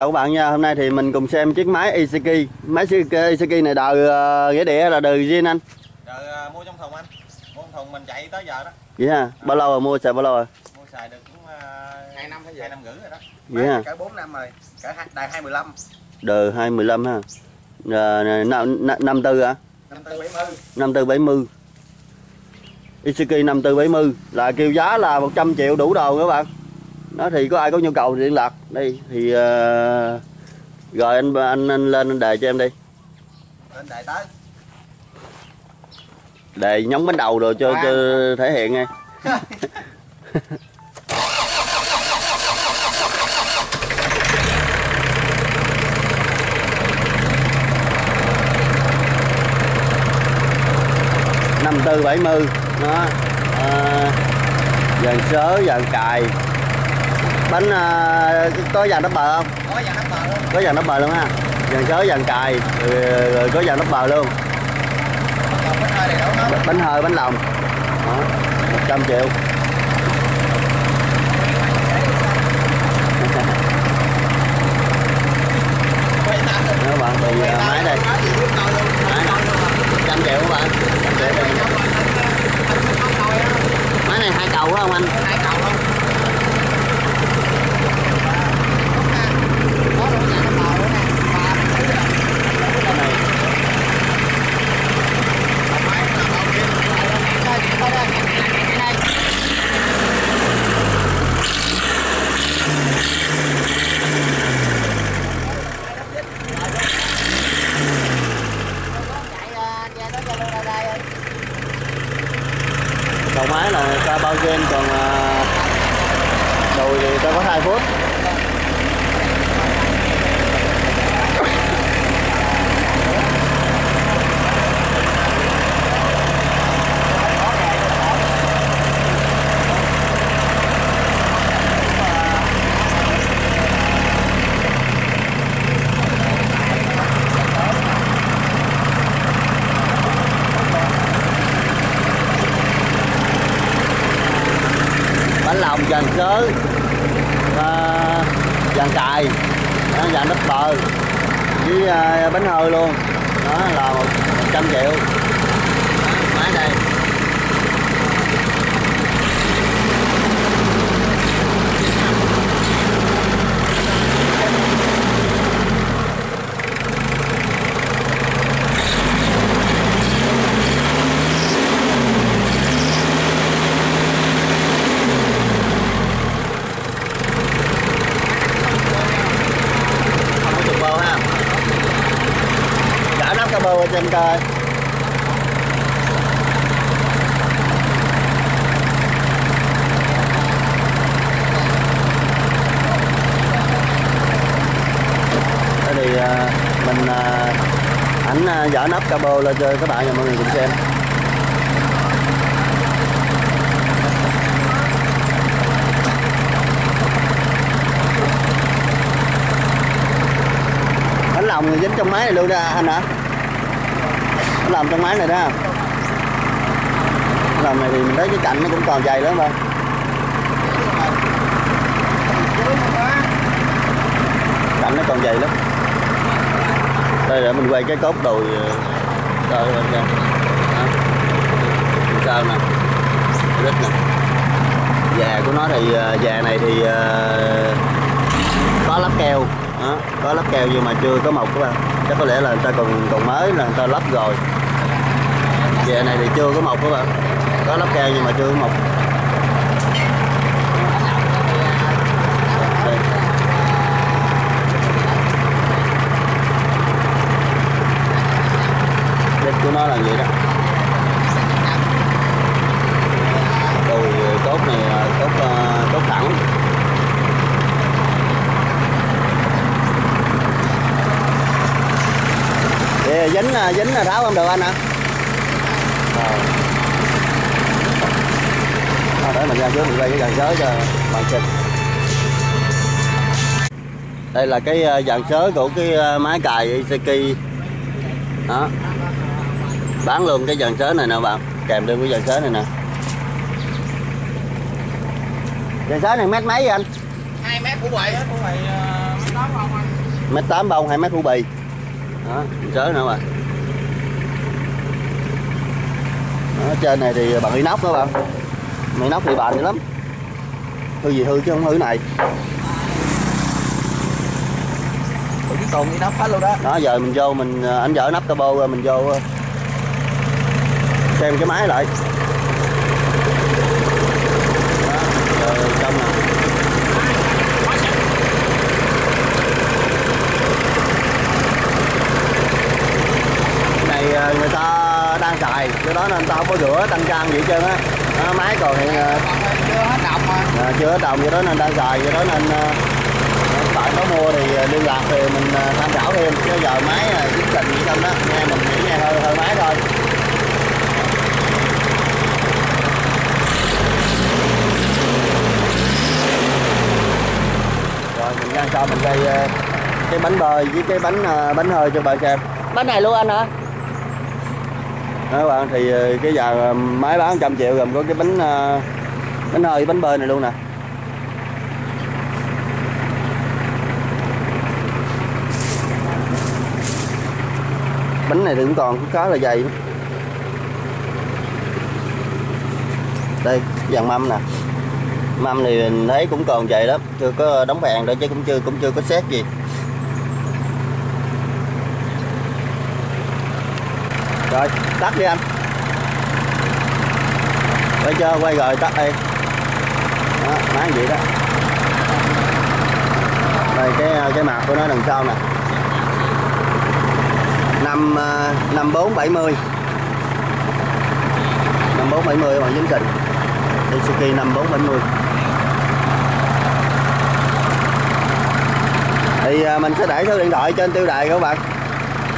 Chào các bạn nha, hôm nay thì mình cùng xem chiếc máy Iseki Máy Iseki này đời uh, nghĩa địa là đời riêng anh Đời uh, mua trong thùng anh. Mua trong thùng mình chạy tới giờ đó. Vậy ha, bao lâu rồi mua xài bao lâu rồi? Mua xài được cũng uh, 2 năm hay gì? 2 năm rưỡi rồi đó. Vậy ha. Cả 4 năm rồi, cả đời 215 Đời 215 ha. À, năm, năm tư hả? Năm tư 70 Năm tư 70 Iseki 5470 là kêu giá là 100 triệu đủ đồ các bạn nó thì có ai có nhu cầu thì liên lạc. Đây thì uh, rồi anh anh anh lên anh đề cho em đi. Lên đề tới. Đề nhóng bánh đầu rồi cho, cho thể hiện nghe. Năm tư bảy mươi nó à, dàn sớ dàn cài bánh uh, có dàn đắp bờ không có dàn đắp bờ luôn có dàn đắp bờ luôn ha dàn sớ dàn cài rồi, rồi có dàn đắp bờ luôn bánh hơi bánh lòng đó, 100 triệu các bạn thì uh, máy đây máy 100 triệu các bạn 100 triệu đây. máy này hai cầu phải không anh hai cầu không đầu máy là người ta bao gen còn à, đùi thì người ta có 2 phút bánh lòng dàn sớ và dàn cài đó, dàn đất bờ với à, uh, bánh hơi luôn. Đó là 100 triệu. Đó, máy đây không có trục bơ ha giả coi Thế thì à, mình à, ảnh à, nắp cabo lên cho các bạn và mọi người cùng xem. Bánh lòng dính trong máy này luôn ra anh hả? Làm lòng trong máy này đó. Bánh lòng này thì mình thấy cái cạnh nó cũng còn dày lắm thôi. Cạnh nó còn dày lắm. Đây để mình quay cái cốt đùi rồi ơi kìa sao nè? Rất nè. Già của nó thì ờ, già này thì ờ, có lắp keo. Đó, có lắp keo nhưng mà chưa có mộc các bạn chắc có lẽ là người ta còn còn mới là người ta lắp rồi về này thì chưa có mọc các bạn có lắp keo nhưng mà chưa có mọc Đây. của nó là vậy đó đùi ờ, cốt này là cốt ờ, cốt thẳng Thì dính dính là ráo không được anh ạ à? Đó, để mình ra trước mình quay cái dàn sớ cho bạn xem. Đây là cái ờ, dàn sớ của cái ờ, máy cài Iseki. Đó. Bán luôn cái dàn sớ này nè bạn, kèm theo cái dàn sớ này nè. Dàn sớ này mét mấy vậy anh? 2 mét của của quầy uh, mét tám bông hai mét hũ bì đó sớ nữa mà đó, trên này thì bằng inox đó bạn inox thì bền dữ lắm. Hư gì hư chứ không hư này. Ủa cồn đi nắp hết luôn đó. Đó giờ mình vô mình ờ, anh dỡ nắp turbo mình vô ờ, xem cái máy lại đó, giờ trong nè Cái này ờ, người ta đang xài do đó nên tao không có rửa tăng trang gì hết trơn á. Đó, máy còn hiện chưa hết đồng mà à, chưa hết đồng vậy đó nên đang xài vậy đó nên tại bạn có mua thì ờ, liên lạc thì mình ờ, tham khảo thêm. Chứ giờ máy là chính trình gì trong đó nghe mình nghĩ nghe hơi hơi máy thôi. Rồi mình đang cho mình gây cái bánh bơi với cái bánh bánh hơi cho bạn xem. Bánh này luôn anh hả? Đó các bạn? Thì ờ, cái giờ ờ, máy bán trăm triệu gồm có cái bánh ờ, bánh hơi, bánh bơi này luôn nè. Bánh này thì cũng còn khá là dày đây, dàn mâm nè. Mâm thì mình thấy cũng còn dày lắm, chưa có đóng vàng đó chứ cũng chưa cũng chưa có xét gì. Rồi tắt đi anh. Quay chưa? Quay rồi tắt đi. Đó, máy vậy đó. Đây cái cái mặt của nó đằng sau nè. Năm à, năm bốn bảy mươi. Năm bốn bảy mươi bằng chính trình. Suzuki năm bốn bảy mươi. Thì à, mình sẽ để số điện thoại trên tiêu đề các bạn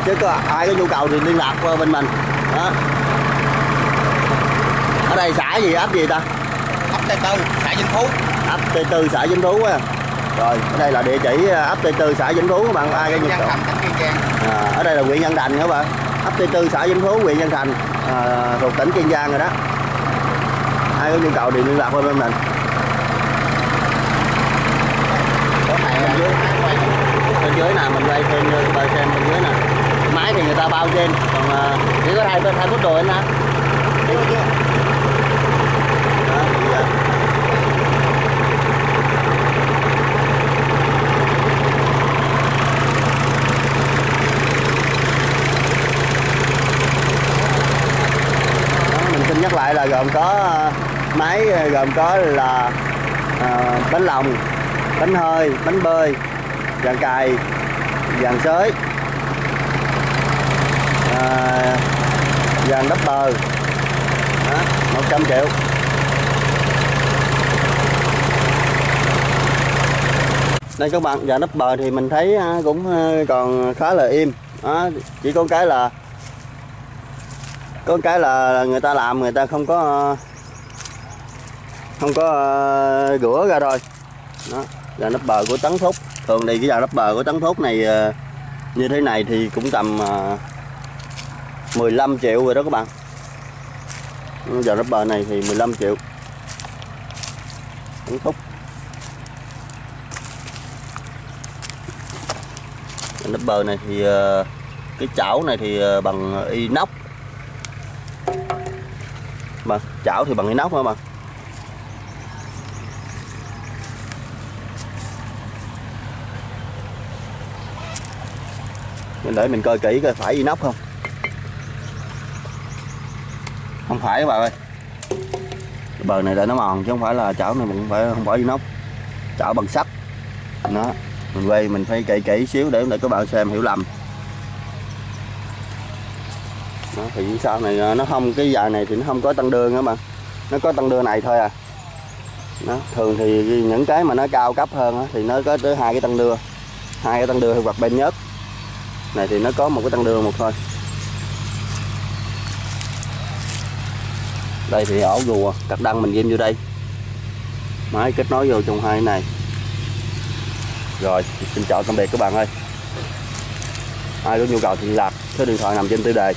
chứ có ai có nhu cầu thì liên lạc qua bên mình. Đó. Ở đây xã gì ấp gì ta? Ấp tây tư xã vinh phú. Ấp Tây Tư xã Vĩnh Phú á. Rồi ở đây là địa chỉ ờ, ấp Tây Tư xã Vĩnh Phú các bạn ai có nhu cầu. À, ở đây là huyện Nhân Thành các bạn ấp Tây Tư xã Vĩnh Phú huyện Nhân Thành. À, thuộc tỉnh Kiên Giang rồi đó. Ai có nhu cầu thì liên lạc qua bên mình. Bên dưới bên dưới nè mình quay thêm bờ xem bên dưới nè máy thì người ta bao trên. Còn à, chỉ có hai bên hai phút đồ anh ha mình xin nhắc lại là gồm có à, máy à, gồm có là à, bánh lòng bánh hơi bánh bơi dàn cài dàn sới vàng dàn đắp bờ. Đó, 100 triệu. Đây các bạn dàn đắp bờ thì mình thấy cũng còn khá là im. Đó, chỉ có cái là có cái là người ta làm người ta không có không có rửa ra thôi. Đó dàn đắp bờ của tấn thúc. Thường thì cái dàn đắp bờ của tấn thúc này như thế này thì cũng tầm 15 triệu rồi đó các bạn. Ừ, giờ đắp bờ này thì 15 triệu. Cũng thúc nắp bờ này thì ờ, cái chảo này thì ờ, bằng inox. Mà chảo thì bằng inox hả bạn? Mình để mình coi kỹ coi phải inox không? Không phải các bạn ơi. Cái bờ này để nó mòn chứ không phải là chảo này mình phải không bỏ phải nóc, chảo bằng sắt. Nó mình quay mình phải kỹ kỹ xíu để để các bạn xem hiểu lầm. Đó, thì sao này à, nó không cái dài này thì nó không có tăng đường các bạn. Nó có tăng đường này thôi à. Nó thường thì những cái mà nó cao cấp hơn đó, thì nó có tới hai cái tăng đưa hai cái tăng đưa hoặc bên nhất. Này thì nó có một cái tăng đường một thôi. Đây thì ổ rùa à, cắt đăng mình ghim vô đây. Máy kết nối vô trong hai cái này. Rồi, xin chào tạm biệt các bạn ơi. Ai có nhu cầu thì liên lạc, số điện thoại nằm trên tiêu đề.